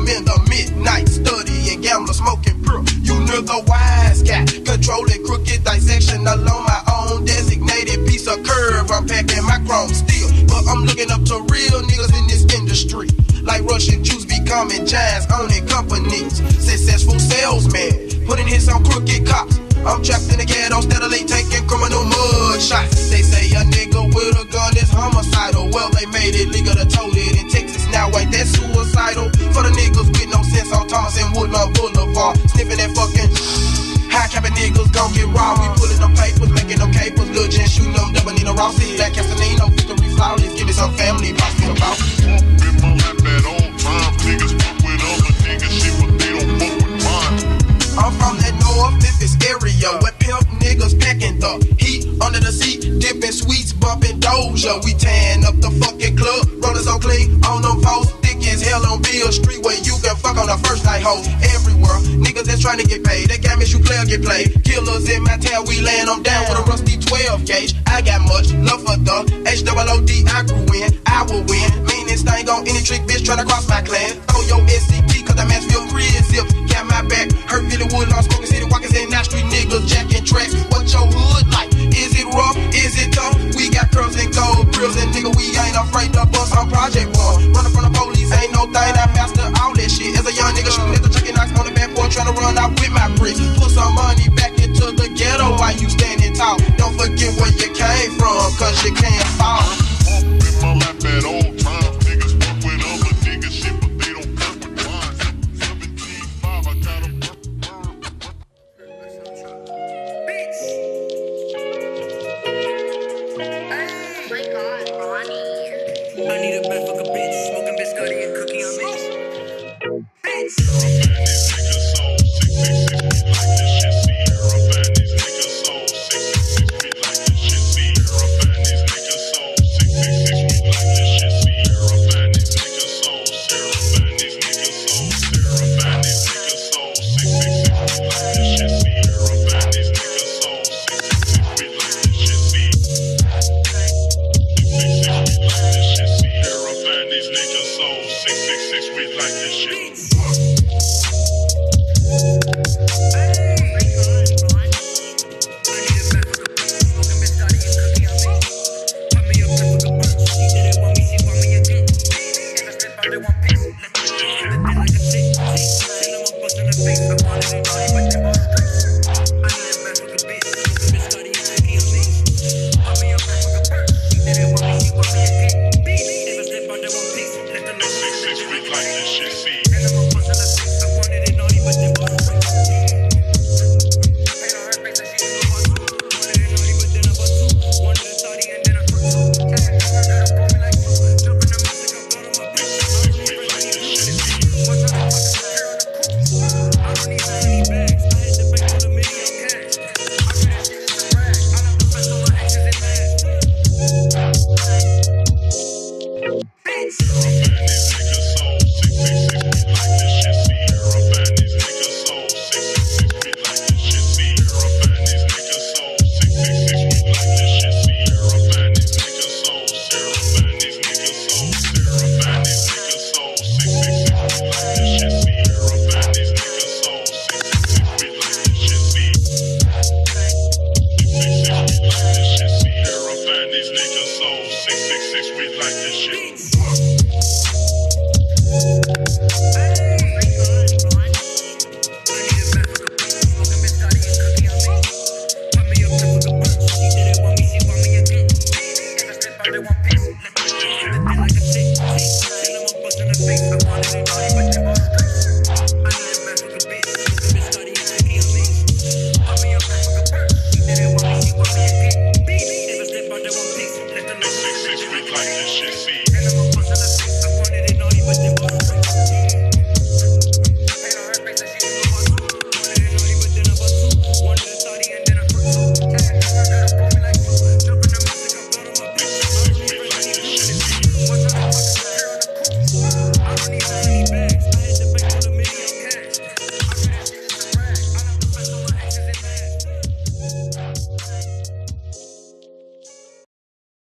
i'm in the midnight study studying, gambler smoking pure. You know the wise guy crooked dissection alone. My own designated piece of curve. I'm packing my chrome steel, but I'm looking up to real niggas in this industry. Like Russian Jews becoming giants, owning companies. Successful salesman, putting hits on crooked cops. I'm trapped in the ghetto, steadily taking criminal mud shots. They say a nigga with a you know Debolino Rossi, that Castanino, victory flawless, give it some family, posse about. Remember at that old time. I'm from that North Memphis area where pimp niggas packing the heat under the seat, dipping sweets, bumping Doja. We tan up the fucking club, rollers so clean, on them folks, thick as hell on Beale Street where you can fuck on the first night hoes everywhere. Niggas that's trying to get paid, they got me shoot player get played. Killers in my town, we laying them down with a rusty 12 gauge. I got much love for the H-double-O-D, I grew in. I will win. Meanest thing on any trick bitch trying to cross my clan. my god, Ronnie. I need a motherfucker bitch, smoking biscotti and cookie on me. Bitch! 666, we like this shit. Hey. like this shit, see.